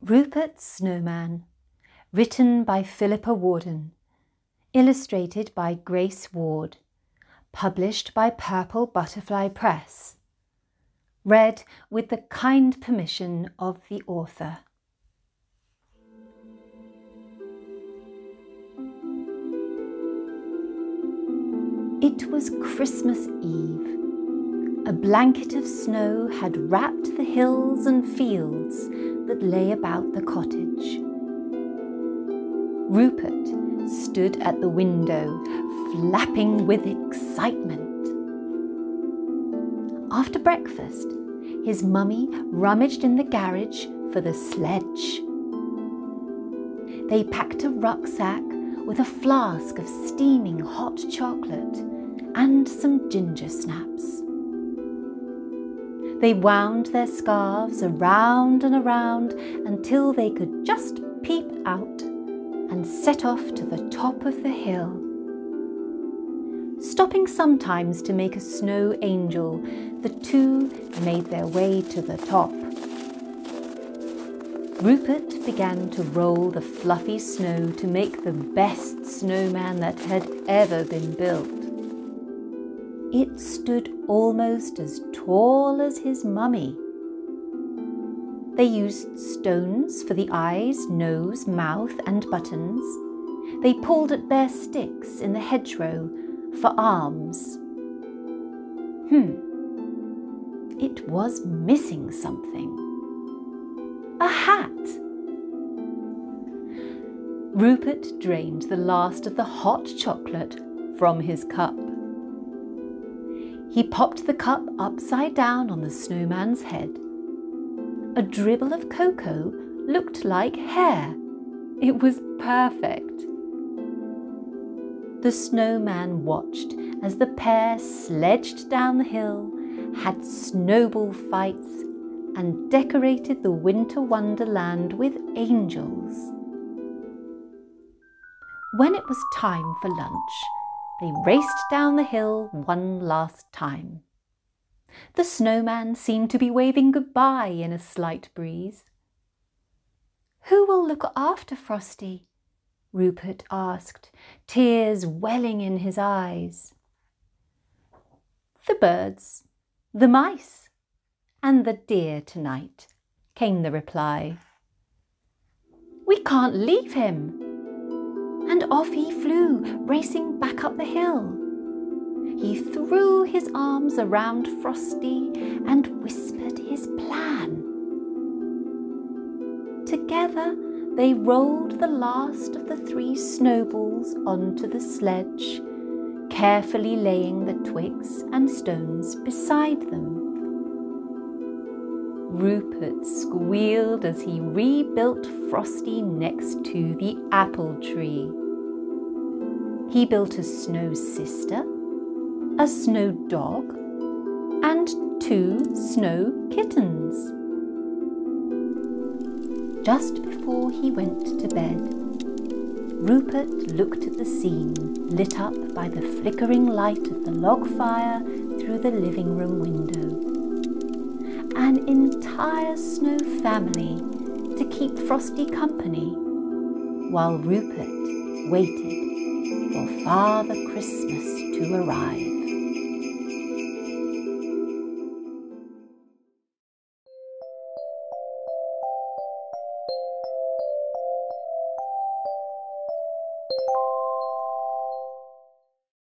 Rupert's Snowman, written by Phillipa Warden, illustrated by Grace Ward, published by Purple Butterfly Press. Read with the kind permission of the author. It was Christmas Eve. A blanket of snow had wrapped the hills and fields that lay about the cottage. Rupert stood at the window, flapping with excitement. After breakfast, his mummy rummaged in the garage for the sledge. They packed a rucksack with a flask of steaming hot chocolate and some ginger snaps. They wound their scarves around and around until they could just peep out and set off to the top of the hill. Stopping sometimes to make a snow angel, the two made their way to the top. Rupert began to roll the fluffy snow to make the best snowman that had ever been built. It stood almost as tall as his mummy. They used stones for the eyes, nose, mouth, and buttons. They pulled at bare sticks in the hedgerow for arms. Hmm, it was missing something. A hat. Rupert drained the last of the hot chocolate from his cup. He popped the cup upside down on the snowman's head. A dribble of cocoa looked like hair. It was perfect. The snowman watched as the pair sledged down the hill, had snowball fights, and decorated the winter wonderland with angels. When it was time for lunch, they raced down the hill one last time. The snowman seemed to be waving goodbye in a slight breeze. Who will look after Frosty? Rupert asked, tears welling in his eyes. The birds, the mice, and the deer tonight, came the reply. We can't leave him, off he flew, racing back up the hill. He threw his arms around Frosty and whispered his plan. Together they rolled the last of the three snowballs onto the sledge, carefully laying the twigs and stones beside them. Rupert squealed as he rebuilt Frosty next to the apple tree. He built a snow sister, a snow dog, and two snow kittens. Just before he went to bed, Rupert looked at the scene lit up by the flickering light of the log fire through the living room window. An entire snow family to keep Frosty company while Rupert waited for Father Christmas to arrive.